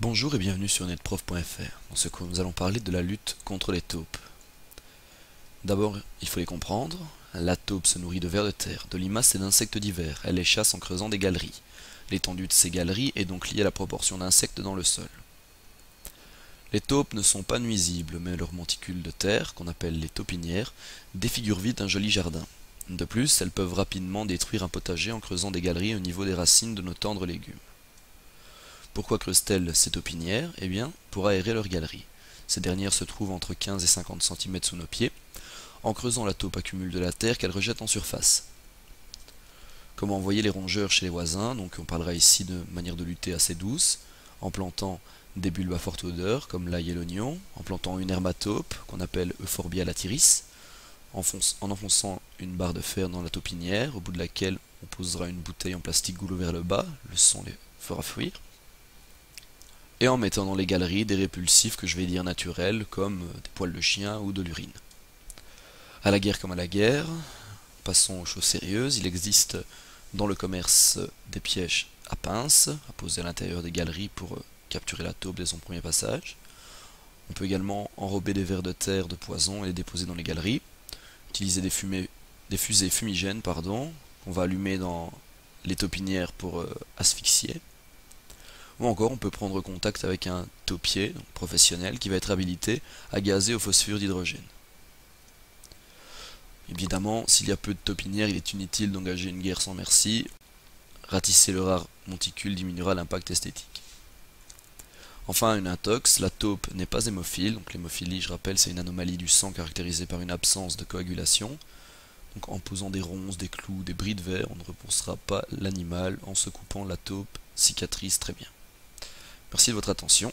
Bonjour et bienvenue sur netprof.fr. Dans ce cours, nous allons parler de la lutte contre les taupes. D'abord, il faut les comprendre. La taupe se nourrit de vers de terre, de limaces et d'insectes divers. Elle les chasse en creusant des galeries. L'étendue de ces galeries est donc liée à la proportion d'insectes dans le sol. Les taupes ne sont pas nuisibles, mais leurs monticules de terre, qu'on appelle les taupinières, défigurent vite un joli jardin. De plus, elles peuvent rapidement détruire un potager en creusant des galeries au niveau des racines de nos tendres légumes. Pourquoi creusent-elles ces taupinières Eh bien, pour aérer leurs galeries. Ces dernières se trouvent entre 15 et 50 cm sous nos pieds. En creusant, la taupe accumule de la terre qu'elle rejette en surface. Comment envoyer les rongeurs chez les voisins? Donc on parlera ici de manière de lutter assez douce, en plantant des bulbes à forte odeur, comme l'ail et l'oignon, en plantant une hermataupe, qu'on appelle Euphorbia latiris, en enfonçant une barre de fer dans la taupinière, au bout de laquelle on posera une bouteille en plastique goulot vers le bas, le son les fera fuir et en mettant dans les galeries des répulsifs que je vais dire naturels comme des poils de chien ou de l'urine. À la guerre comme à la guerre, passons aux choses sérieuses, il existe dans le commerce des pièges à pince à poser à l'intérieur des galeries pour capturer la taupe dès son premier passage. On peut également enrober des vers de terre de poison et les déposer dans les galeries, utiliser des, fusées fumigènes qu'on va allumer dans les taupinières pour euh, asphyxier. Ou encore, on peut prendre contact avec un taupier professionnel qui va être habilité à gazer au phosphore d'hydrogène. Évidemment, s'il y a peu de taupinières, il est inutile d'engager une guerre sans merci. Ratisser le rare monticule diminuera l'impact esthétique. Enfin, une intox, la taupe n'est pas hémophile. Donc l'hémophilie, je rappelle, c'est une anomalie du sang caractérisée par une absence de coagulation. Donc en posant des ronces, des clous, des bris de verre, on ne repoussera pas l'animal en se coupant la taupe cicatrice très bien. Merci de votre attention.